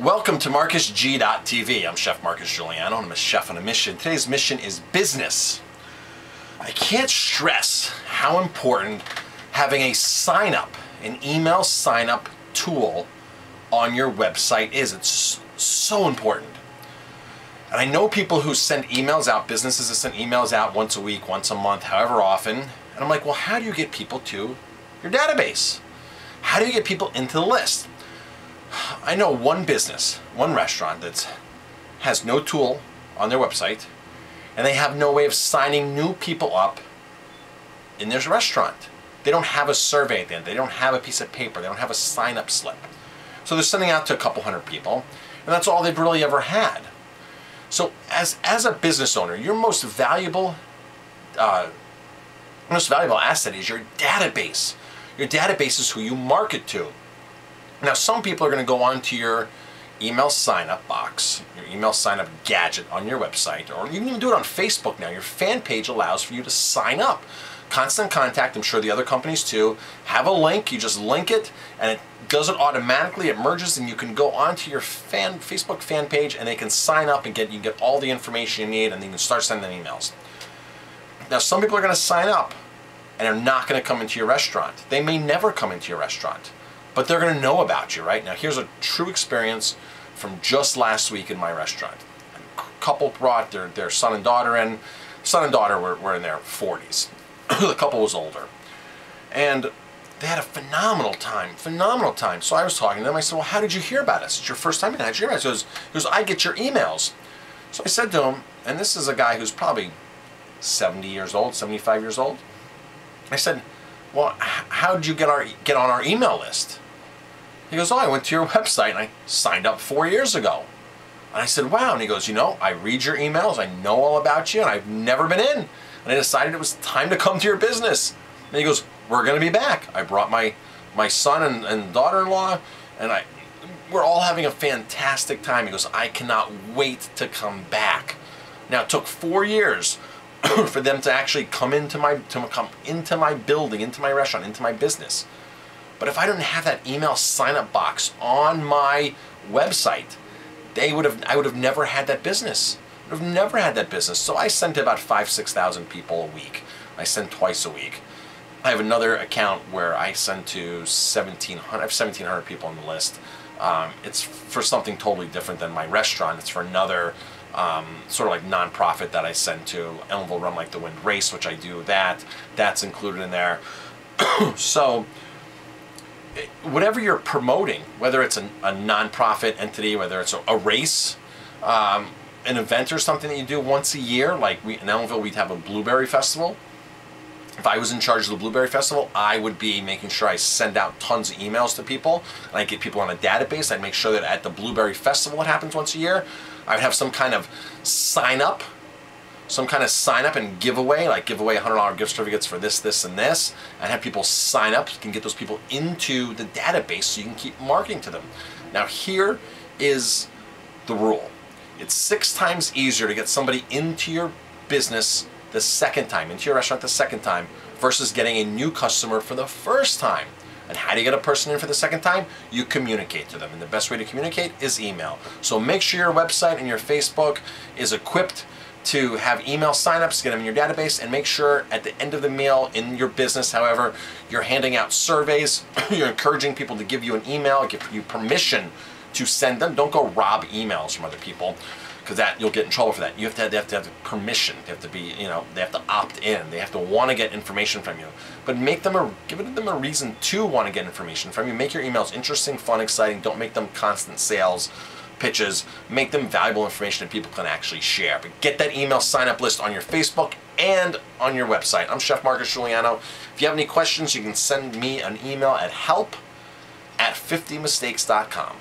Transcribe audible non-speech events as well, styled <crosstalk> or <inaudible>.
Welcome to MarcusG.tv. I'm Chef Marcus Guiliano. And I'm a chef on a mission. Today's mission is business. I can't stress how important having a sign up, an email sign up tool on your website is. It's so important. And I know people who send emails out, businesses that send emails out once a week, once a month, however often. And I'm like, well, how do you get people to your database? How do you get people into the list? I know one business, one restaurant that has no tool on their website and they have no way of signing new people up in their restaurant. They don't have a survey then. They don't have a piece of paper. They don't have a sign up slip. So they're sending out to a couple hundred people and that's all they've really ever had. So as, as a business owner, your most valuable uh, most valuable asset is your database. Your database is who you market to. Now, some people are going to go onto your email sign up box, your email sign up gadget on your website, or you can even do it on Facebook now. Your fan page allows for you to sign up. Constant Contact, I'm sure the other companies too, have a link. You just link it and it does it automatically. It merges and you can go onto your fan Facebook fan page and they can sign up and get you get all the information you need and then you can start sending emails. Now, some people are going to sign up and are not going to come into your restaurant. They may never come into your restaurant but they're going to know about you, right? Now, here's a true experience from just last week in my restaurant. A couple brought their, their son and daughter in. Son and daughter were, were in their 40s. <clears throat> the couple was older. And they had a phenomenal time, phenomenal time. So I was talking to them. I said, well, how did you hear about us? It's your first time in Nigeria. He goes, he goes, I get your emails. So I said to him, and this is a guy who's probably 70 years old, 75 years old. I said, well, how did you get our get on our email list? He goes, oh, I went to your <laughs> website and I signed up four years ago. And I said, wow. And he goes, you know, I read your emails. I know all about you and I've never been in. And I decided it was time to come to your business. And he goes, we're going to be back. I brought my, my son and, and daughter-in-law and I, we're all having a fantastic time. He goes, I cannot wait to come back. Now, it took four years <coughs> for them to actually come into my to come into my building, into my restaurant, into my business. But if I didn't have that email sign up box on my website, they would have I would have never had that business. I would have never had that business. So I sent to about five, six thousand people a week. I send twice a week. I have another account where I send to 1700 I have 1700 people on the list. Um, it's for something totally different than my restaurant. It's for another um, sort of like nonprofit that I send to Ellenville Run Like the Wind Race, which I do that. That's included in there. <clears throat> so whatever you're promoting, whether it's a, a nonprofit entity, whether it's a, a race, um, an event or something that you do once a year, like we, in Ellenville we'd have a blueberry festival. If I was in charge of the Blueberry Festival, I would be making sure I send out tons of emails to people and I get people on a database. I'd make sure that at the Blueberry Festival, that happens once a year, I would have some kind of sign up, some kind of sign up and giveaway, like give away $100 gift certificates for this, this, and this, and have people sign up. You can get those people into the database so you can keep marketing to them. Now here is the rule. It's six times easier to get somebody into your business the second time, into your restaurant the second time, versus getting a new customer for the first time. And how do you get a person in for the second time? You communicate to them. And the best way to communicate is email. So make sure your website and your Facebook is equipped to have email signups, get them in your database, and make sure at the end of the meal in your business, however, you're handing out surveys, <clears throat> you're encouraging people to give you an email, give you permission to send them. Don't go rob emails from other people because that you'll get in trouble for that. You have to have, they have to have permission. They have to be, you know, they have to opt in. They have to want to get information from you. But make them a give them a reason to want to get information from you. Make your emails interesting, fun, exciting. Don't make them constant sales pitches. Make them valuable information that people can actually share. But get that email sign up list on your Facebook and on your website. I'm Chef Marcus Guiliano. If you have any questions, you can send me an email at help at 50mistakes.com.